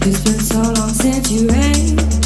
this been so long since you floor.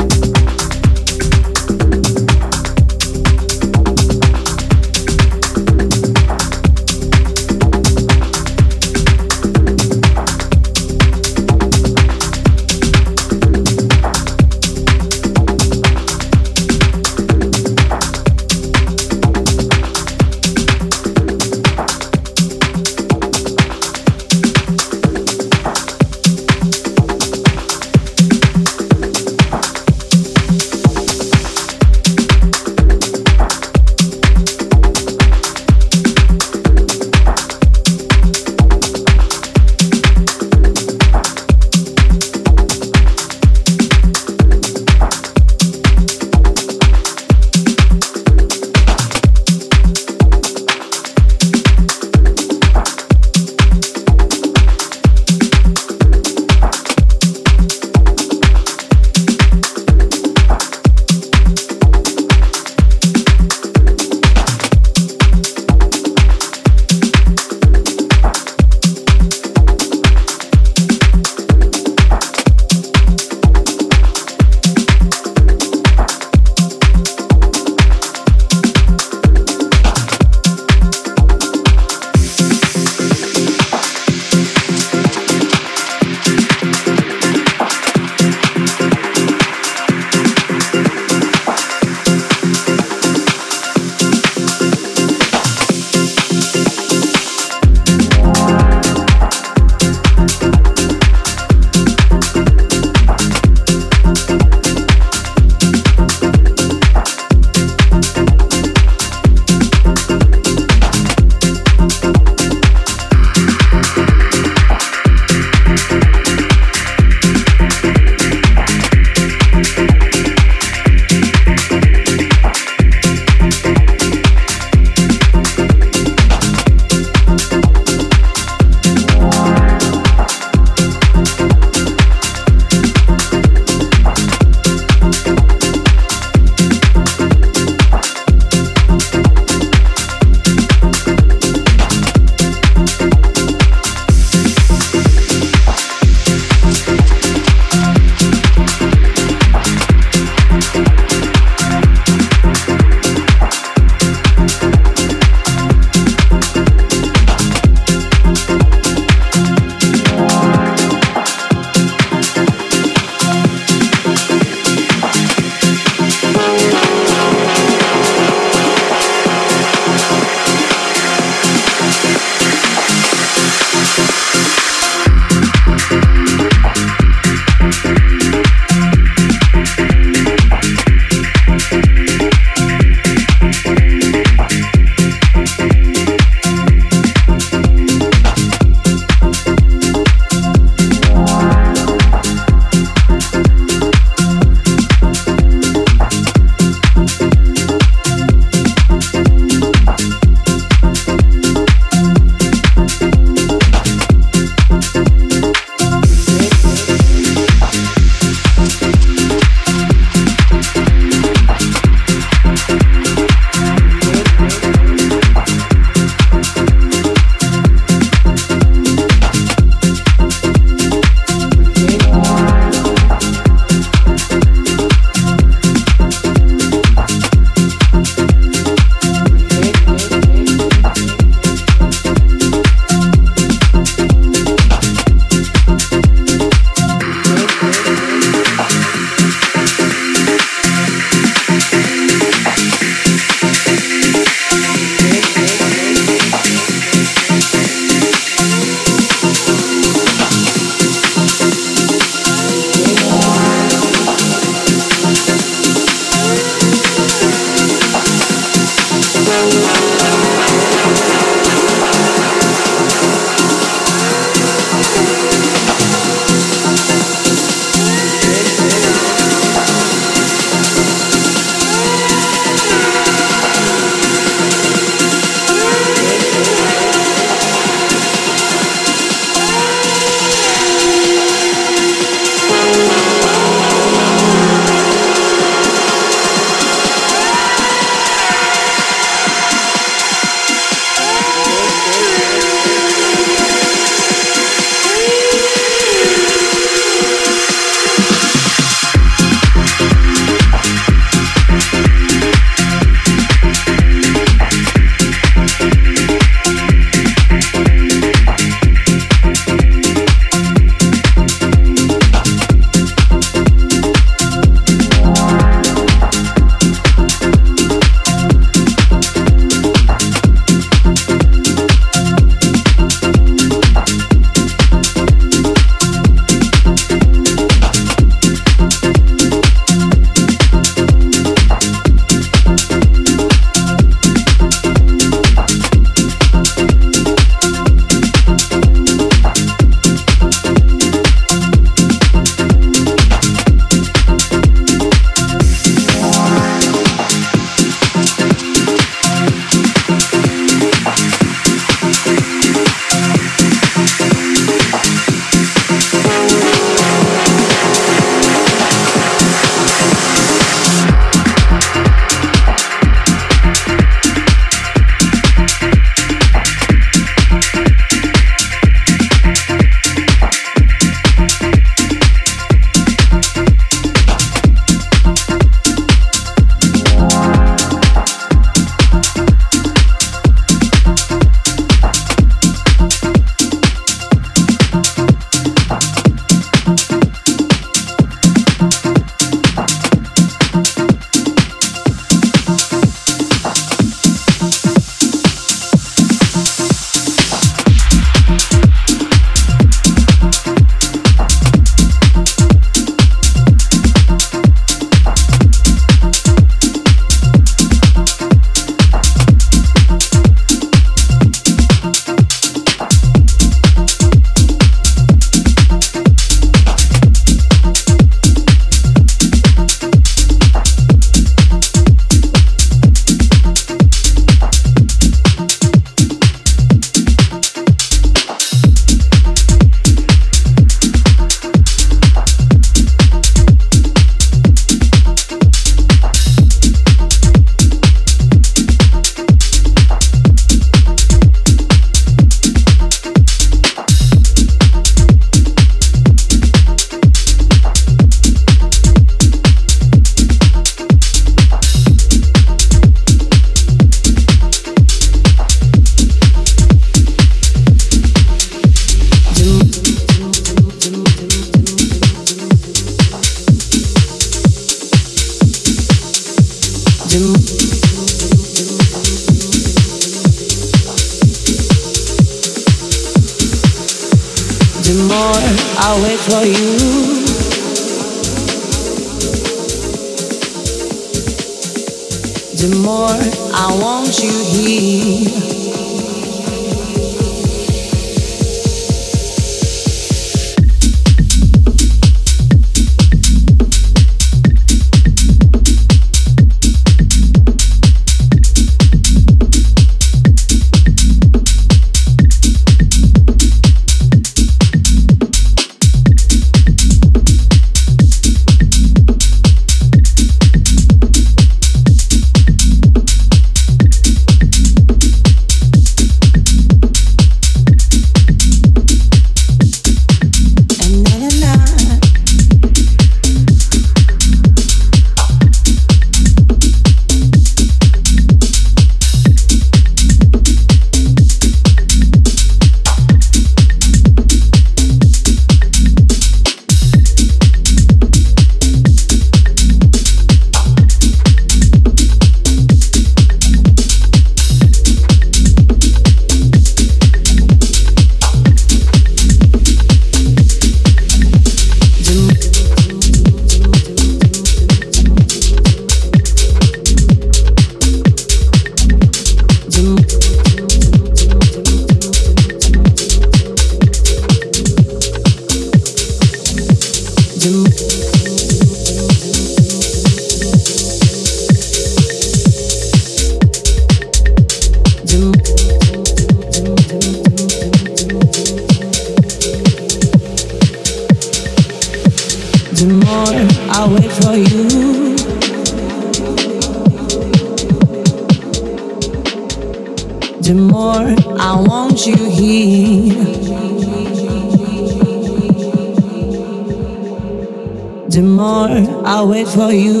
wait for you.